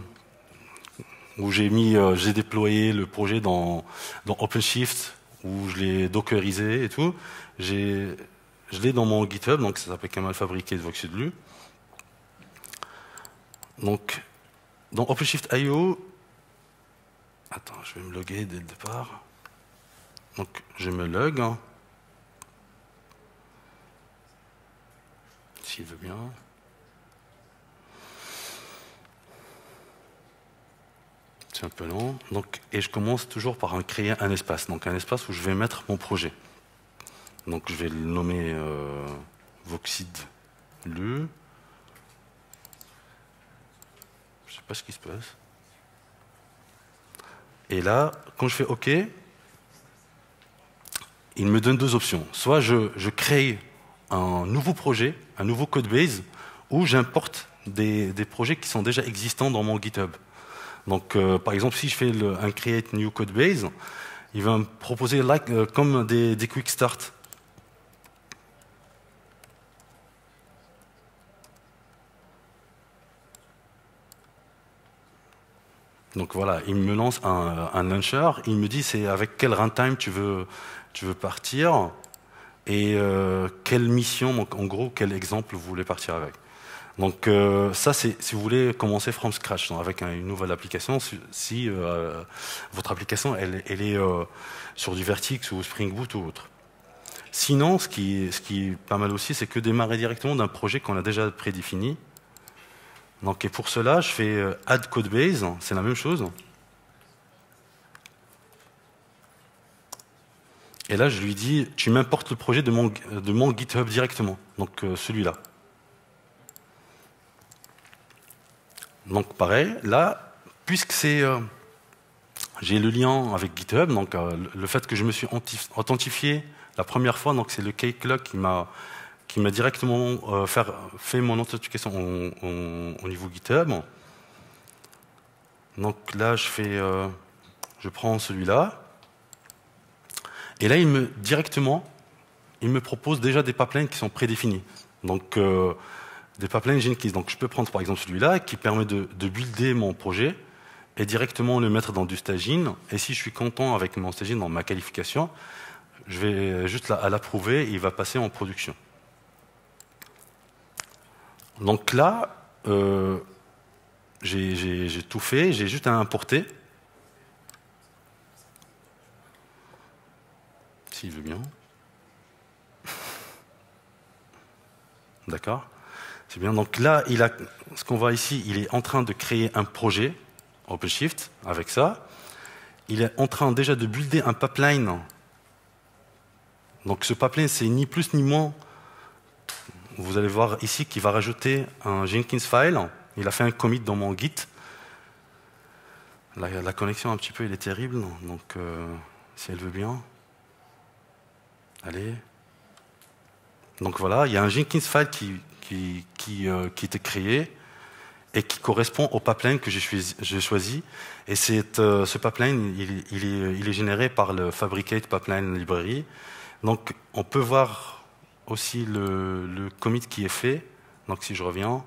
Speaker 1: où j'ai mis, euh, j'ai déployé le projet dans, OpenShift où je l'ai dockerisé et tout. je l'ai dans mon GitHub, donc ça s'appelle Kamal Fabriqué de Voxudlu. Donc, dans OpenShift.io, attends, je vais me loguer dès le départ. Donc, je me log. Hein. S'il veut bien. C'est un peu long. Donc, et je commence toujours par créer un espace. Donc un espace où je vais mettre mon projet. Donc je vais le nommer euh, Voxid Le. Je sais pas ce qui se passe. Et là, quand je fais OK, il me donne deux options. Soit je, crée un nouveau projet, un nouveau code base, ou j'importe des projets qui sont déjà existants dans mon GitHub. Donc, euh, par exemple, si je fais un create new code base, il va me proposer euh, comme des, quick start. Donc voilà, il me lance un, launcher, il me dit c'est avec quel runtime tu veux, tu veux partir et euh, quelle mission, en gros quel exemple vous voulez partir avec. Donc euh, ça, c'est si vous voulez commencer from scratch avec une nouvelle application. Si, euh, votre application elle, est euh, sur du Vertix ou Spring Boot ou autre. Sinon, ce qui, est pas mal aussi, c'est que démarrer directement d'un projet qu'on a déjà prédéfini. Donc, et pour cela, je fais add code base, c'est la même chose. Et là, je lui dis, tu m'importes le projet de mon, de mon GitHub directement, donc celui-là. Donc pareil, là, puisque c'est, euh, j'ai le lien avec GitHub, donc euh, le fait que je me suis authentifié la première fois, donc c'est le m'a qui m'a directement euh, fait mon authentification au, niveau GitHub. Donc là, je fais, je prends celui-là, et là, il me directement, il me propose déjà des pipelines qui sont prédéfinis. Donc des pipelines Jenkins. Donc je peux prendre par exemple celui-là qui permet de, builder mon projet et directement le mettre dans du staging. Et si je suis content avec mon staging dans ma qualification, je vais juste l'approuver et il va passer en production. Donc là, euh, j'ai tout fait, j'ai juste à importer. S'il veut bien. D'accord c'est bien. Donc là, ce qu'on voit ici, il est en train de créer un projet OpenShift avec ça. Il est en train déjà de builder un pipeline. Donc ce pipeline, c'est ni plus ni moins. Vous allez voir ici qu'il va rajouter un Jenkins file. Il a fait un commit dans mon Git. La, connexion un petit peu, il est terrible. Donc euh, si elle veut bien. Allez. Donc voilà, il y a un Jenkins file qui, qui, euh, qui, était créé et qui correspond au pipeline que j'ai choisi. Et euh, ce pipeline, il, est, il, est, généré par le Fabricate Pipeline Library. Donc, on peut voir aussi le, le, commit qui est fait. Donc, si je reviens,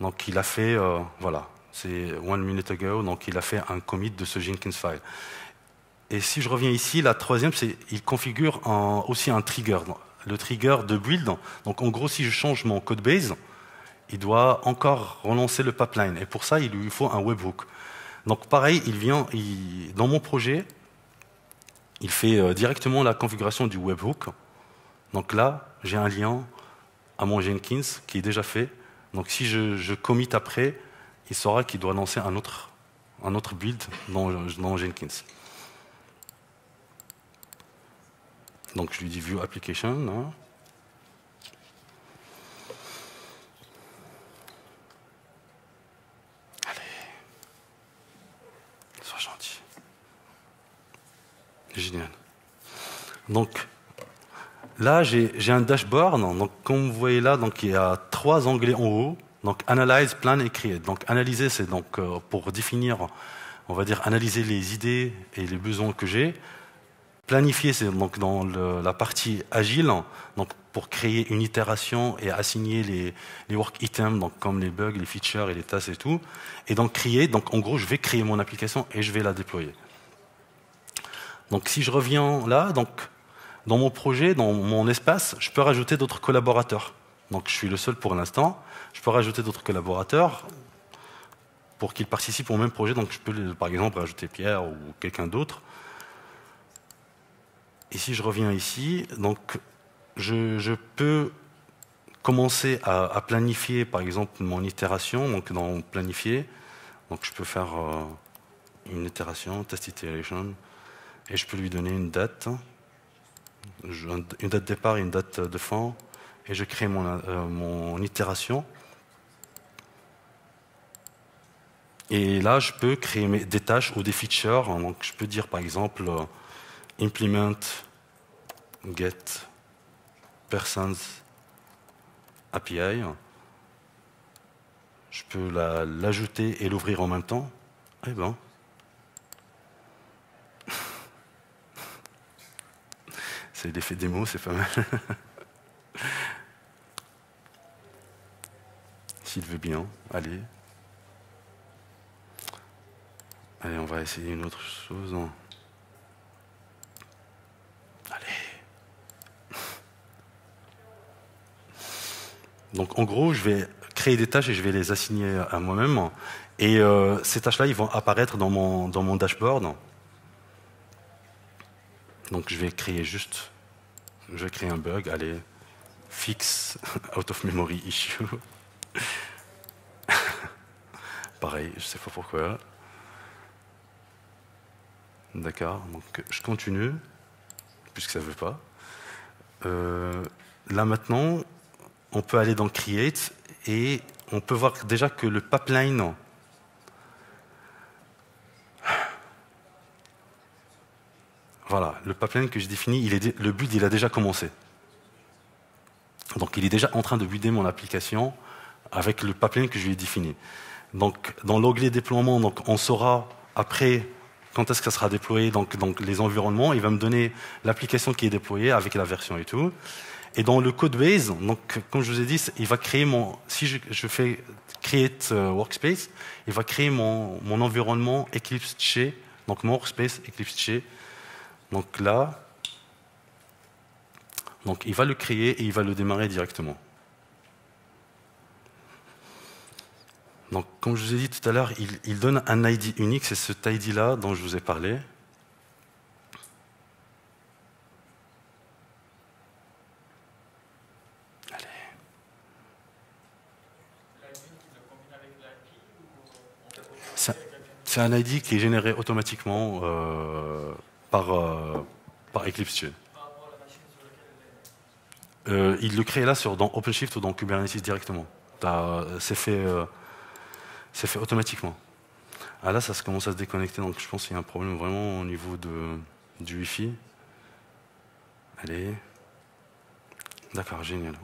Speaker 1: donc il a fait, euh, voilà, c'est one minute ago. Donc, il a fait un commit de ce Jenkins file. Et si je reviens ici, la troisième, c'est il configure aussi un trigger le trigger de build. Donc en gros, si je change mon code base, il doit encore relancer le pipeline. Et pour ça, il lui faut un webhook. Donc pareil, il vient, dans mon projet, il fait euh, directement la configuration du webhook. Donc là, j'ai un lien à mon Jenkins qui est déjà fait. Donc si je, je commit après, il saura qu'il doit lancer un autre, un autre build dans, dans Jenkins. Donc je lui dis View Application. Hein. Allez, sois gentil. Génial. Donc là, j'ai un dashboard. Donc, comme vous voyez là, donc, il y a trois onglets en haut. Donc, Analyze, Plan et Create. Donc, analyser, c'est donc euh, pour définir, on va dire, analyser les idées et les besoins que j'ai. Planifier, c'est donc dans la partie agile, donc pour créer une itération et assigner les, work items, donc comme les bugs, les features et les tasks et tout. Et donc créer, donc en gros, je vais créer mon application et je vais la déployer. Donc si je reviens là, donc dans mon projet, dans mon espace, je peux rajouter d'autres collaborateurs. Donc je suis le seul pour l'instant. Je peux rajouter d'autres collaborateurs pour qu'ils participent au même projet. Donc je peux, par exemple, rajouter Pierre ou quelqu'un d'autre. Et si je reviens ici, donc je, peux commencer à, planifier, par exemple, mon itération. Donc dans planifier, donc je peux faire euh, une itération, test iteration, et je peux lui donner une date une date départ et une date de fin, et je crée mon, euh, mon itération. Et là, je peux créer des tâches ou des features. Donc, je peux dire par exemple implement get persons API. Je peux l'ajouter et l'ouvrir en même temps. Eh ben, C'est l'effet démo, c'est pas mal. S'il veut bien, allez. Allez, on va essayer une autre chose. Donc en gros, je vais créer des tâches et je vais les assigner à moi-même. Et euh, ces tâches-là, ils vont apparaître dans mon, dashboard. Donc je vais créer juste je vais créer un bug, allez, fix out of memory issue. Pareil, je ne sais pas pourquoi. D'accord, donc je continue, puisque ça ne veut pas. Euh, là maintenant, on peut aller dans Create et on peut voir déjà que le pipeline Voilà, le pipeline que j'ai défini, il est, le build, il a déjà commencé. Donc, il est déjà en train de builder mon application avec le pipeline que je lui ai défini. Donc, dans l'onglet déploiement, on saura après quand est-ce que ça sera déployé, donc, donc les environnements. Il va me donner l'application qui est déployée avec la version et tout. Et dans le code base, donc, comme je vous ai dit, il va créer mon, si je, fais create euh, workspace, il va créer mon, mon environnement Eclipse chez, donc mon workspace Eclipse chez, donc là, donc il va le créer et il va le démarrer directement. Donc, comme je vous ai dit tout à l'heure, il, donne un ID unique, c'est cet ID-là dont je vous ai parlé. Allez. C'est un ID qui est généré automatiquement euh, par, euh, par Eclipse euh, il le crée là sur, dans OpenShift ou dans Kubernetes directement. C'est fait, automatiquement. Ah là, ça commence à se déconnecter, donc je pense qu'il y a un problème vraiment au niveau du Wi-Fi. Allez. D'accord, génial.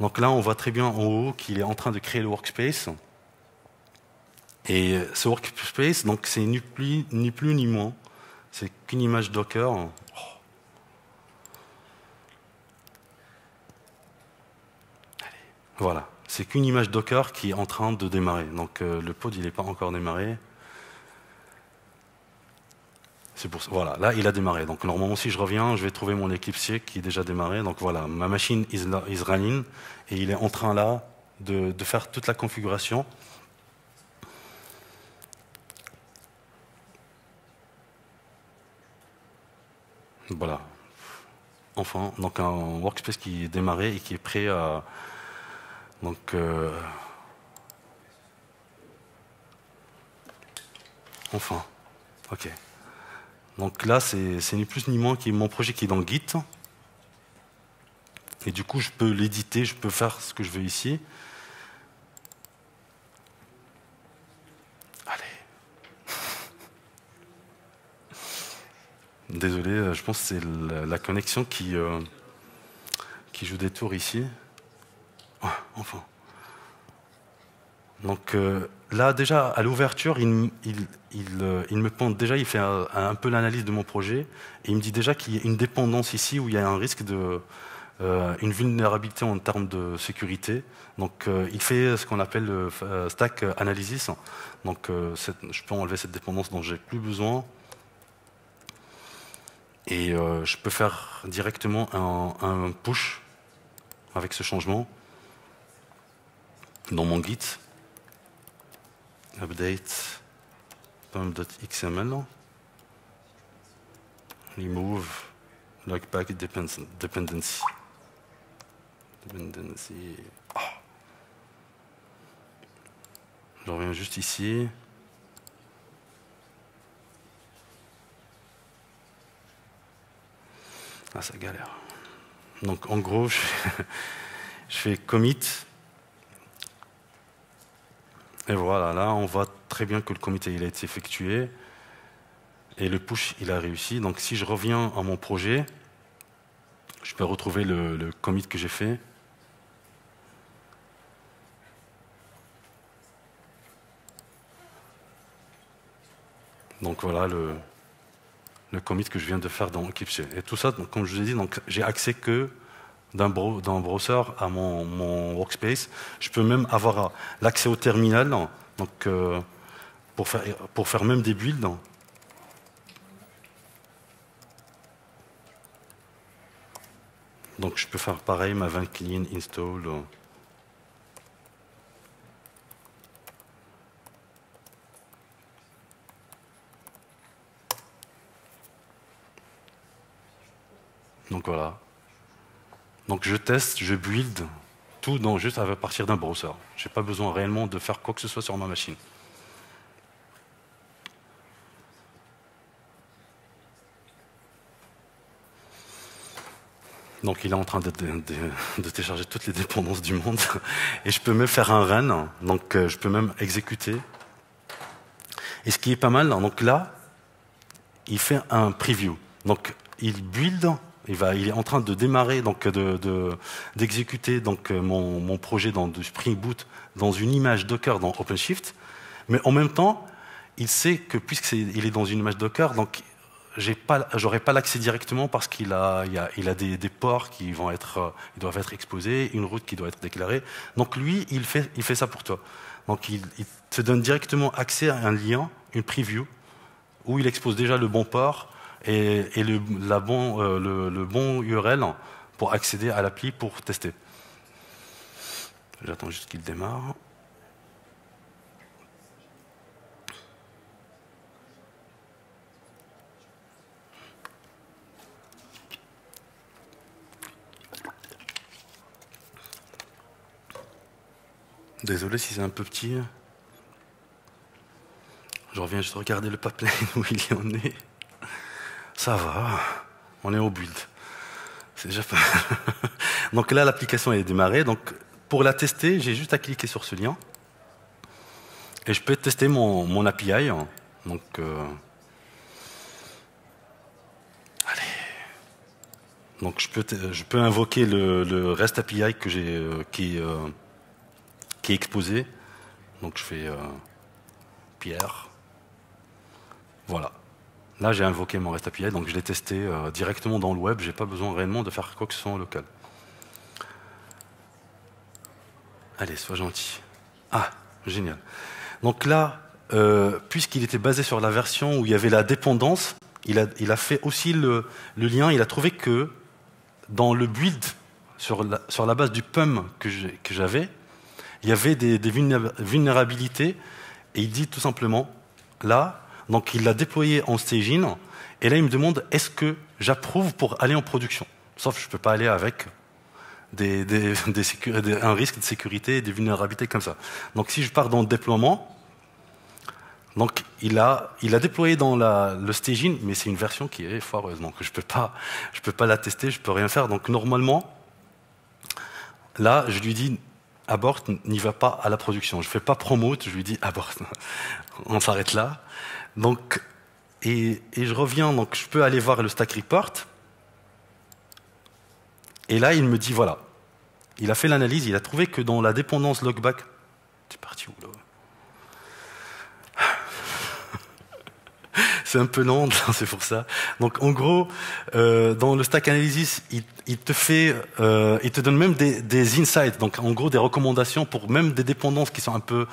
Speaker 1: Donc là, on voit très bien en haut qu'il est en train de créer le workspace. Et ce workspace, donc c'est ni plus, ni moins c'est qu'une image Docker. Oh. Voilà, c'est qu'une image Docker qui est en train de démarrer. Donc euh, le pod, il n'est pas encore démarré. Voilà, là, il a démarré. Donc normalement, si je reviens, je vais trouver mon Eclipse qui est déjà démarré. Donc voilà, ma machine is, running et il est en train là de faire toute la configuration. Voilà. Enfin, donc un workspace qui est démarré et qui est prêt à. Donc. Euh, enfin. Ok. Donc là, c'est ni plus ni moins qui mon projet qui est dans Git. Et du coup, je peux l'éditer, je peux faire ce que je veux ici. Désolé, euh, je pense que c'est la, connexion qui. Euh, qui joue des tours ici. Enfin. Donc euh, là, déjà, à l'ouverture, il, me déjà, il fait un, peu l'analyse de mon projet, et il me dit déjà qu'il y a une dépendance ici où il y a un risque de, une vulnérabilité en termes de sécurité. Donc il fait ce qu'on appelle le stack analysis. Donc je peux enlever cette dépendance dont j'ai plus besoin. Et je peux faire directement un, push avec ce changement dans mon Git. Update pump.xml remove logback dependency. Dependency. Oh. je reviens juste ici ah ça galère donc en gros je fais, commit et voilà, là, on voit très bien que le comité il a été effectué et le push il a réussi. Donc si je reviens à mon projet, je peux retrouver le, commit que j'ai fait. Donc voilà le, le commit que je viens de faire dans Eclipse. Et tout ça, comme je vous ai dit, j'ai accès que d'un browser à mon, workspace. Je peux même avoir l'accès au terminal donc, euh, pour, faire, pour faire même des builds. Donc je peux faire pareil, ma 20 clean install. Donc voilà. Donc je teste, je build tout dans, juste à partir d'un browser. Je n'ai pas besoin réellement de faire quoi que ce soit sur ma machine. Donc il est en train de, télécharger toutes les dépendances du monde. Et je peux même faire un run, donc euh, je peux même exécuter. Et ce qui est pas mal, donc là, il fait un preview. Donc il build il, va, il est en train de démarrer, donc d'exécuter donc mon, projet dans du Spring Boot dans une image Docker dans OpenShift, mais en même temps, il sait que puisqu'il est, dans une image Docker, donc pas, j'aurai pas l'accès directement parce qu'il a, il a, des, ports qui vont être, ils doivent être exposés, une route qui doit être déclarée. Donc lui, il fait, il fait ça pour toi. Donc il te donne directement accès à un lien, une preview, où il expose déjà le bon port et, le, bon, euh, le, bon URL pour accéder à l'appli pour tester. J'attends juste qu'il démarre. Désolé si c'est un peu petit. Je reviens juste regarder le pipeline où il en est. Ça va, on est au build. C'est déjà pas. donc là, l'application est démarrée. Donc pour la tester, j'ai juste à cliquer sur ce lien. Et je peux tester mon, API. Donc, euh, je peux, invoquer le, REST API que j'ai, euh, qui, euh, qui est exposé. Donc je fais Pierre. Voilà. Là, j'ai invoqué mon REST API, donc je l'ai testé euh, directement dans le web. Je n'ai pas besoin réellement de faire quoi que ce soit en local. Allez, sois gentil. Ah, génial. Donc là, euh, puisqu'il était basé sur la version où il y avait la dépendance, il a, fait aussi le, lien. Il a trouvé que dans le build, sur la, base du PUM que j'avais, il y avait des vulnérabilités. Et il dit tout simplement, là, donc il l'a déployé en staging, et là il me demande est-ce que j'approuve pour aller en production? Sauf que je ne peux pas aller avec un risque de sécurité et des vulnérabilités comme ça. Donc si je pars dans le déploiement, donc il a, il a déployé dans le staging, mais c'est une version qui est foireuse, donc je ne peux, je peux pas la tester, je ne peux rien faire. Donc normalement, là je lui dis abort, n'y va pas à la production. Je ne fais pas promote, je lui dis abort. On s'arrête là. Donc, et, je reviens, donc je peux aller voir le stack report. Et là, il me dit voilà. Il a fait l'analyse, il a trouvé que dans la dépendance logback, c'est parti où là? C'est un peu lent, c'est pour ça. Donc en gros, euh, dans le stack analysis, il, te fait, euh, il te donne même des, insights, donc en gros des recommandations pour même des dépendances qui sont un peu,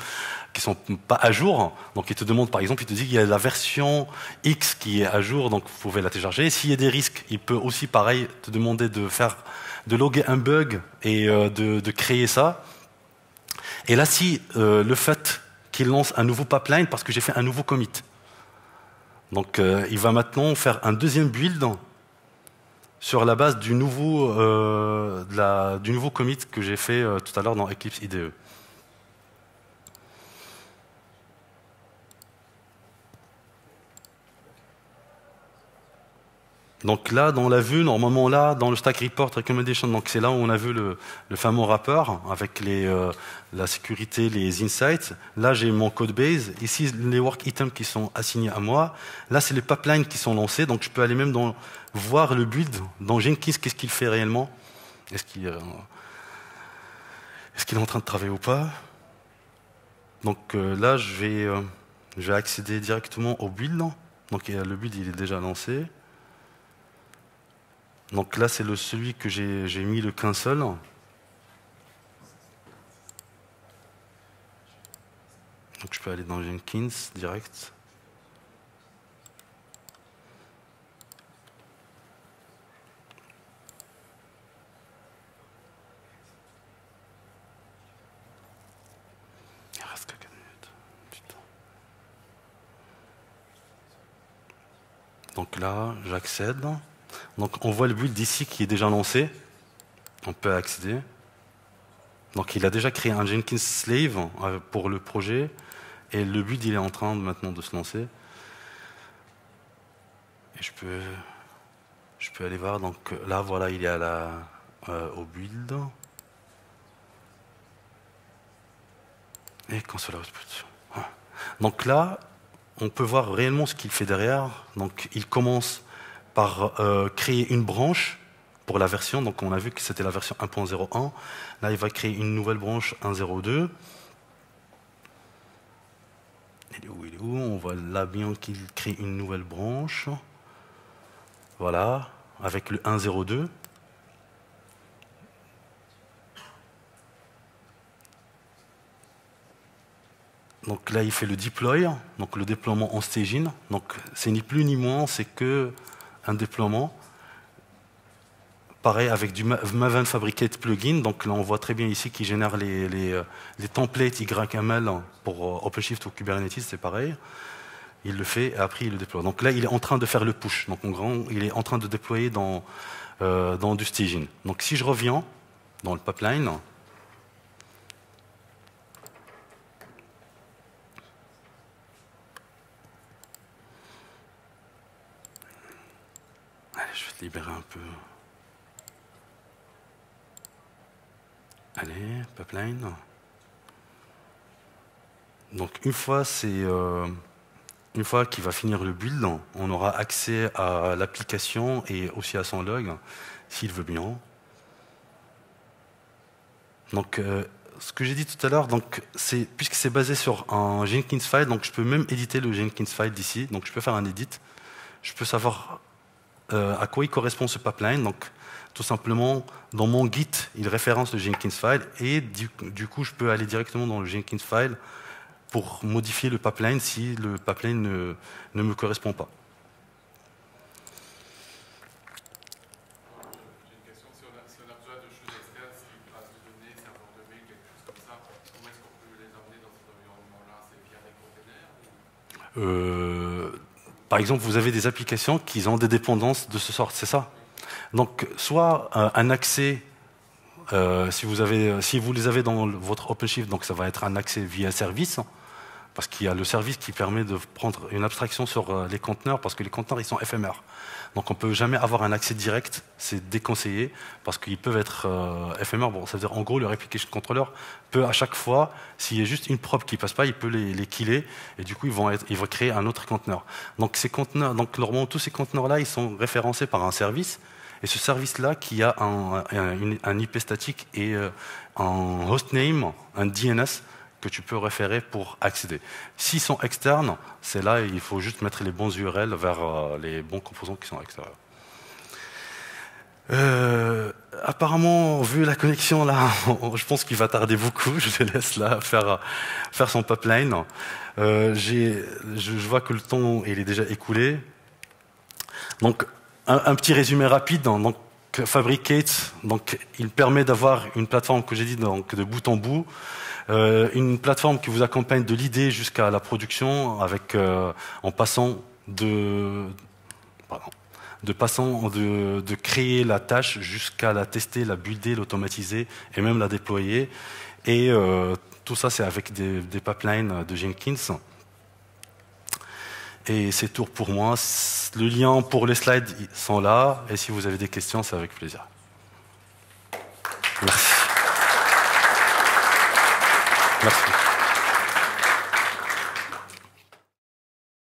Speaker 1: qui sont pas à jour. Donc il te demande par exemple, il te dit qu'il y a la version X qui est à jour, donc vous pouvez la télécharger. S'il y a des risques, il peut aussi pareil te demander de faire, de loguer un bug et euh, de, créer ça. Et là, si le fait qu'il lance un nouveau pipeline, parce que j'ai fait un nouveau commit. Donc euh, il va maintenant faire un deuxième build sur la base du nouveau, euh, du nouveau commit que j'ai fait euh, tout à l'heure dans Eclipse IDE. Donc là, dans la vue, normalement là, dans le stack report recommendation, donc c'est là où on a vu le, le fameux rappeur avec les, euh, la sécurité, les insights. Là, j'ai mon code base. Ici, les work items qui sont assignés à moi. Là, c'est les pipelines qui sont lancés. Donc, je peux aller même dans, voir le build dans Jenkins, qu'est-ce qu'il fait réellement? Est-ce qu'il euh, est, qu'il est en train de travailler ou pas? Donc euh, là, je vais, euh, je vais accéder directement au build. Donc le build, il est déjà lancé. Donc là, c'est celui que j'ai mis le cancel. Donc je peux aller dans Jenkins direct. Il reste quelques minutes. Putain. Donc là, j'accède. Donc on voit le build d'ici qui est déjà lancé. On peut accéder. Donc il a déjà créé un Jenkins slave euh, pour le projet. Et le build il est en train maintenant de se lancer. Et je peux, aller voir. Là voilà, il est à la, euh, au build. Et console output. Ah. Donc là, on peut voir réellement ce qu'il fait derrière. Donc il commence euh, créer une branche pour la version. Donc on a vu que c'était la version 1.01. Là, il va créer une nouvelle branche 1.02. Il est où, il est où? On voit là bien qu'il crée une nouvelle branche. Voilà, avec le 1.02. Donc là, il fait le deploy, donc le déploiement en staging. Donc c'est ni plus ni moins, c'est que un déploiement. Pareil avec du Maven Fabricate plugin. Donc là, on voit très bien ici qu'il génère les, les, euh, templates YML pour euh, OpenShift ou Kubernetes, c'est pareil. Il le fait et après il le déploie. Donc là, il est en train de faire le push. Donc en grand, il est en train de déployer dans, euh, dans du staging. Donc si je reviens dans le pipeline, libérer un Allez, pipeline. Donc une fois euh, une fois qu'il va finir le build, on aura accès à l'application et aussi à son log, s'il veut bien. Donc euh, ce que j'ai dit tout à l'heure, puisque c'est basé sur un Jenkins file, donc je peux même éditer le Jenkins file d'ici. Donc je peux faire un edit. Je peux savoir euh, à quoi il correspond ce pipeline. Donc, tout simplement, dans mon Git, il référence le Jenkins file et du, coup, je peux aller directement dans le Jenkins file pour modifier le pipeline si le pipeline ne, ne me correspond pas. Euh, par exemple, vous avez des applications qui ont des dépendances de ce sort, c'est ça? Donc, soit euh, un accès, euh, si, vous avez, si vous les avez dans votre OpenShift, donc ça va être un accès via service, parce qu'il y a le service qui permet de prendre une abstraction sur euh, les conteneurs, parce que les conteneurs, ils sont éphémères. Donc on ne peut jamais avoir un accès direct, c'est déconseillé, parce qu'ils peuvent être euh, éphémères. Bon, ça veut dire en gros, le replication controller peut à chaque fois, s'il y a juste une probe qui passe pas, il peut les, killer, et du coup, ils vont, ils vont créer un autre conteneur. Donc ces conteneurs, donc normalement, tous ces conteneurs-là, ils sont référencés par un service, Et ce service-là qui a un, un, IP statique et euh, un hostname, un DNS que tu peux référer pour accéder. S'ils sont externes, c'est là, il faut juste mettre les bons URL vers euh, les bons composants qui sont extérieurs. Euh, apparemment, vu la connexion là, je pense qu'il va tarder beaucoup. Je le laisse là faire, faire son pipeline. Euh, je, vois que le temps il est déjà écoulé. Donc, un, petit résumé rapide. Donc, Fabricate, donc, il permet d'avoir une plateforme que j'ai dit donc, de bout en bout. Euh, une plateforme qui vous accompagne de l'idée jusqu'à la production, avec, euh, en passant de, de, passant de, de, créer la tâche jusqu'à la tester, la builder, l'automatiser et même la déployer. Et euh, tout ça, c'est avec des, des, pipelines de Jenkins. Et c'est tout pour moi. Le lien pour les slides sont là. Et si vous avez des questions, c'est avec plaisir. Merci. Merci.